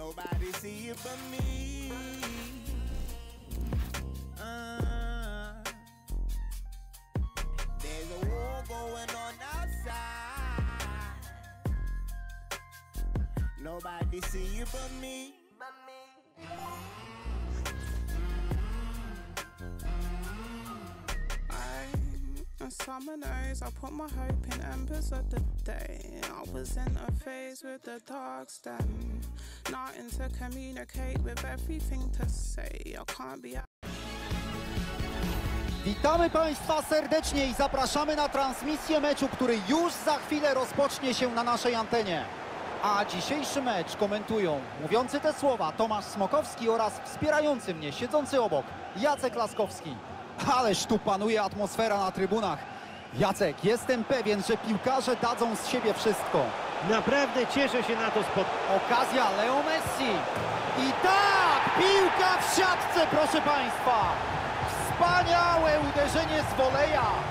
Nobody see it but me. Uh, there's a war going on outside. Nobody see it but me. I, on summer nights, I put my hope in embers of the day. I was in a phase with the dark stem, nothing to communicate with everything to say. I can't be. Witamy Państwa serdecznie i zapraszamy na transmisję meczu, który już za chwilę rozpocznie się na naszej antenie. A dzisiejszy mecz komentują mówiący te słowa Tomasz Smokowski oraz wspierający mnie, siedzący obok Jacek Laskowski. Ależ tu panuje atmosfera na trybunach. Jacek, jestem pewien, że piłkarze dadzą z siebie wszystko. Naprawdę cieszę się na to spotkanie. Okazja Leo Messi. I tak, piłka w siatce, proszę Państwa. Wspaniałe uderzenie z woleja.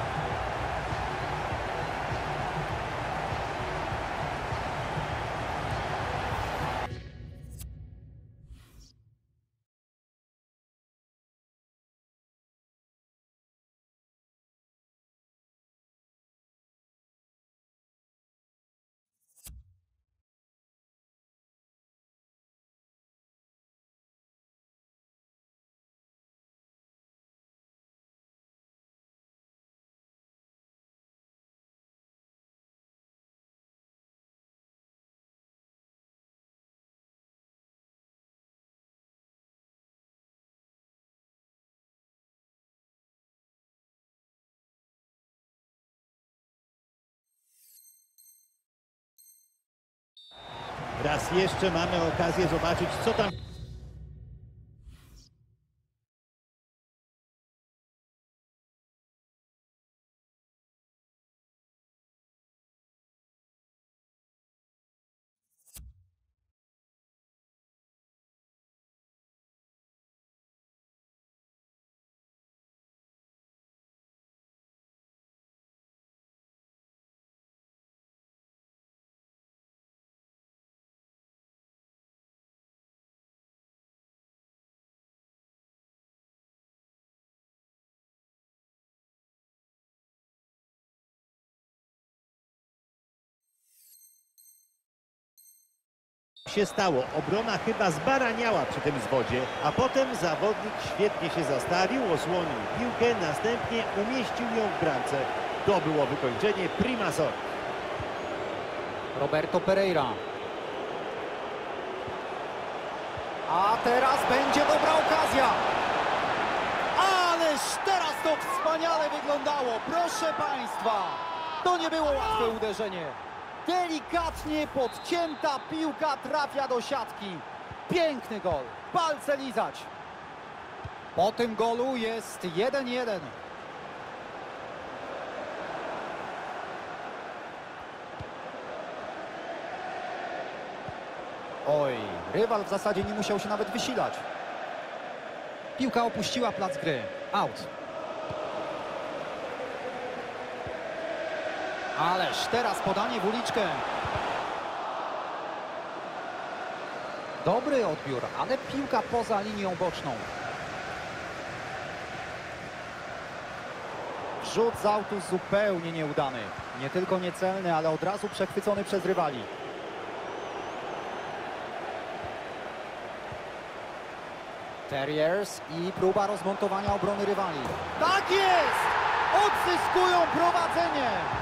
Raz jeszcze mamy okazję zobaczyć, co tam się stało. Obrona chyba zbaraniała przy tym zwodzie, a potem zawodnik świetnie się zastawił, osłonił piłkę, następnie umieścił ją w bramce. To było wykończenie prima. Roberto Pereira. A teraz będzie dobra okazja. Ależ teraz to wspaniale wyglądało. Proszę Państwa, to nie było łatwe uderzenie. Delikatnie podcięta piłka trafia do siatki. Piękny gol. Palce lizać. Po tym golu jest 1-1. Oj, rywal w zasadzie nie musiał się nawet wysilać. Piłka opuściła plac gry. Out. Ależ teraz podanie w uliczkę. Dobry odbiór, ale piłka poza linią boczną. Rzut z autu zupełnie nieudany. Nie tylko niecelny, ale od razu przechwycony przez rywali. Terriers i próba rozmontowania obrony rywali. Tak jest! Odzyskują prowadzenie!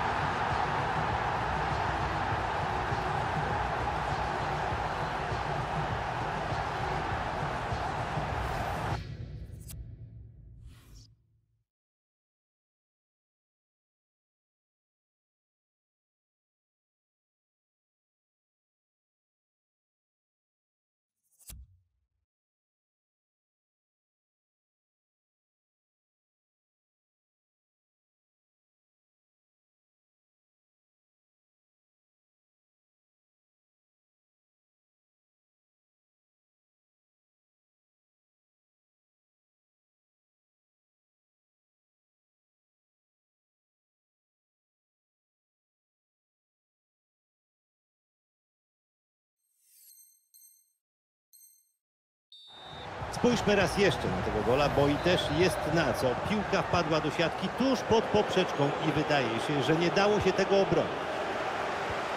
Spójrzmy raz jeszcze na tego gola, bo i też jest na co. Piłka wpadła do siatki tuż pod poprzeczką i wydaje się, że nie dało się tego obronić.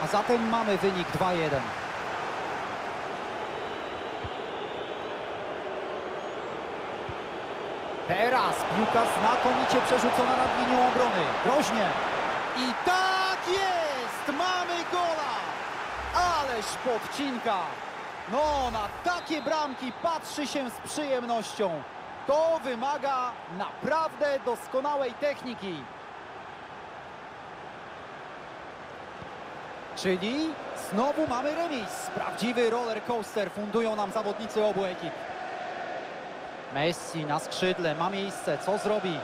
A zatem mamy wynik 2-1. Teraz piłka znakomicie przerzucona nad linią obrony. Groźnie. I tak jest! Mamy gola! Ależ podcinka! No, na takie bramki patrzy się z przyjemnością. To wymaga naprawdę doskonałej techniki. Czyli znowu mamy remis. Prawdziwy roller coaster fundują nam zawodnicy obu ekip. Messi na skrzydle, ma miejsce, co zrobi?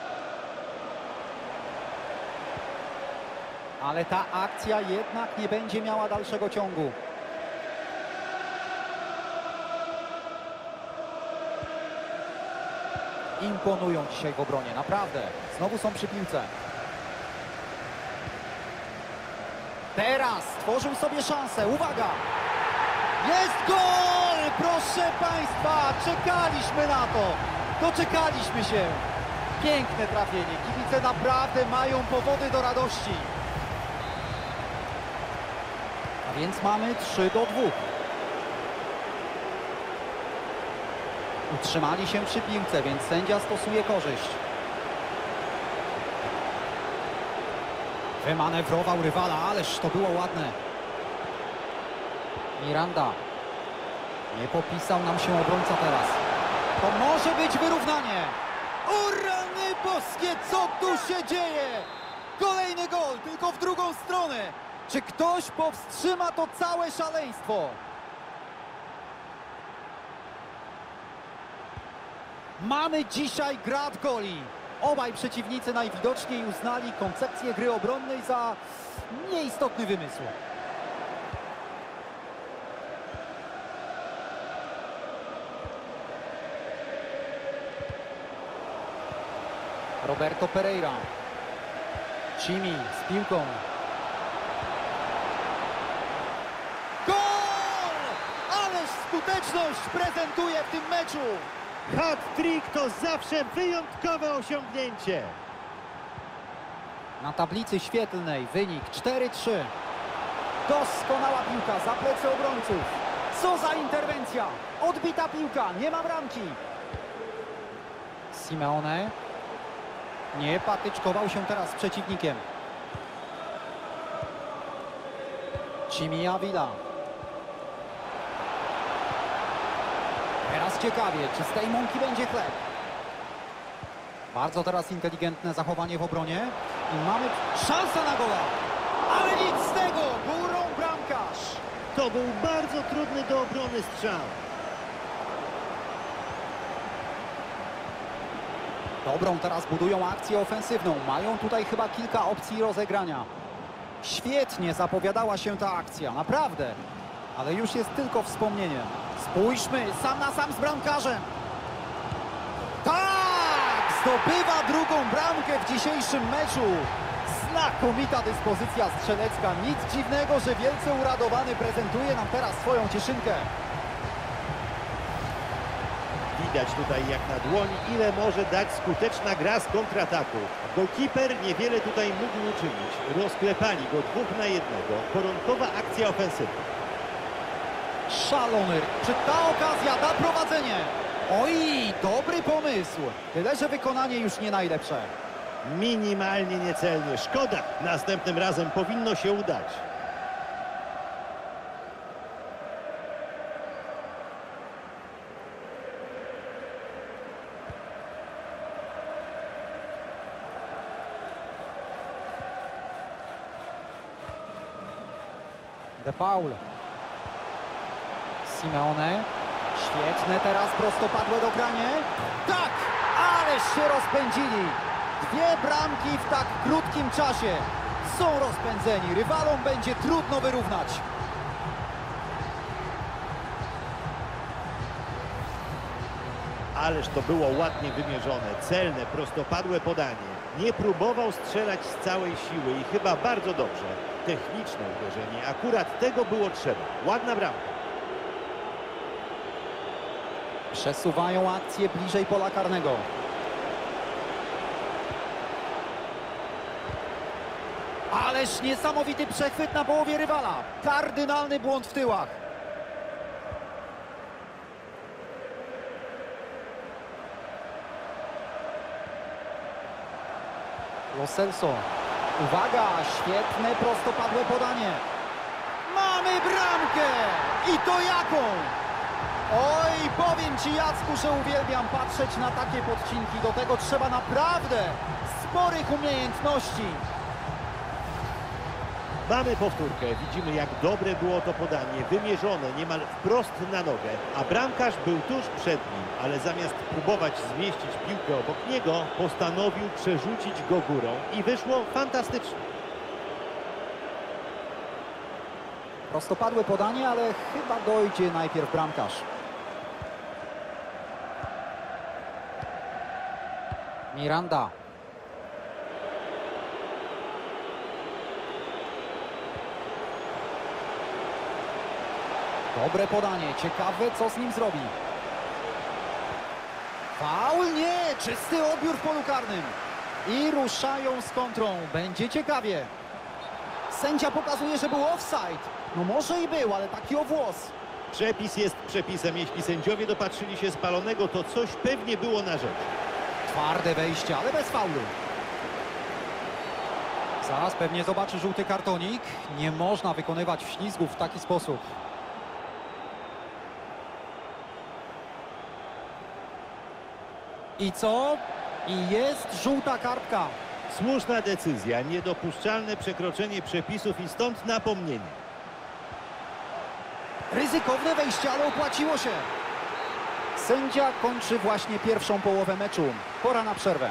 Ale ta akcja jednak nie będzie miała dalszego ciągu. Imponują dzisiaj w obronie, naprawdę. Znowu są przy piłce. Teraz stworzył sobie szansę. Uwaga! Jest gol! Proszę Państwa, czekaliśmy na to. Doczekaliśmy się. Piękne trafienie. Kibice naprawdę mają powody do radości. A więc mamy 3 do 2. Utrzymali się przy piłce, więc sędzia stosuje korzyść. Wymanewrował rywala, ależ to było ładne. Miranda. Nie popisał nam się obrońca teraz. To może być wyrównanie. O rany boskie, co tu się dzieje? Kolejny gol, tylko w drugą stronę. Czy ktoś powstrzyma to całe szaleństwo? Mamy dzisiaj grad goli. Obaj przeciwnicy najwidoczniej uznali koncepcję gry obronnej za nieistotny wymysł. Roberto Pereira. Cimi z piłką. Gol! Ależ skuteczność prezentuje w tym meczu. Hat-trick to zawsze wyjątkowe osiągnięcie. Na tablicy świetlnej wynik 4-3. Doskonała piłka za plecy obrońców. Co za interwencja! Odbita piłka, nie ma bramki. Simeone nie patyczkował się teraz z przeciwnikiem. Cimi Avila. Teraz ciekawie, czy z tej mąki będzie chleb. Bardzo teraz inteligentne zachowanie w obronie. I mamy szansę na gola. Ale nic z tego. Górą bramkarz. To był bardzo trudny do obrony strzał. Dobrą teraz budują akcję ofensywną. Mają tutaj chyba kilka opcji rozegrania. Świetnie zapowiadała się ta akcja, naprawdę. Ale już jest tylko wspomnieniem. Spójrzmy, sam na sam z bramkarzem. Tak! Zdobywa drugą bramkę w dzisiejszym meczu. Znakomita dyspozycja strzelecka. Nic dziwnego, że wielce uradowany prezentuje nam teraz swoją cieszynkę. Widać tutaj jak na dłoni, ile może dać skuteczna gra z kontrataku. Golkiper niewiele tutaj mógł uczynić. Rozklepali go dwóch na jednego. Koronkowa akcja ofensywna. Szalony. Czy ta okazja da prowadzenie? Oj, dobry pomysł. Tyle, że wykonanie już nie najlepsze. Minimalnie niecelnie. Szkoda. Następnym razem powinno się udać. De Paul. Simeone. Świetne teraz prostopadłe dogranie. Tak! Ależ się rozpędzili. Dwie bramki w tak krótkim czasie. Są rozpędzeni. Rywalom będzie trudno wyrównać. Ależ to było ładnie wymierzone, celne, prostopadłe podanie. Nie próbował strzelać z całej siły i chyba bardzo dobrze. Techniczne uderzenie, akurat tego było trzeba. Ładna bramka. Przesuwają akcję bliżej pola karnego. Ależ niesamowity przechwyt na połowie rywala. Kardynalny błąd w tyłach. Lo Celso. Uwaga, świetne prostopadłe podanie. Mamy bramkę! I to jaką? Oj, powiem Ci Jacku, że uwielbiam patrzeć na takie podcinki. Do tego trzeba naprawdę sporych umiejętności. Mamy powtórkę. Widzimy, jak dobre było to podanie, wymierzone niemal wprost na nogę, a bramkarz był tuż przed nim, ale zamiast próbować zmieścić piłkę obok niego, postanowił przerzucić go górą i wyszło fantastycznie. Prostopadłe podanie, ale chyba dojdzie najpierw bramkarz. Miranda. Dobre podanie, ciekawe co z nim zrobi. Faul nie, czysty odbiór w polu karnym. I ruszają z kontrą, będzie ciekawie. Sędzia pokazuje, że był offside. No może i był, ale taki o włos. Przepis jest przepisem. Jeśli sędziowie dopatrzyli się spalonego, to coś pewnie było na rzecz. Twarde wejście, ale bez faulu. Zaraz pewnie zobaczy żółty kartonik. Nie można wykonywać ślizgów w taki sposób. I co? I jest żółta kartka. Słuszna decyzja, niedopuszczalne przekroczenie przepisów i stąd napomnienie. Ryzykowne wejście, ale opłaciło się. Sędzia kończy właśnie pierwszą połowę meczu. Pora na przerwę.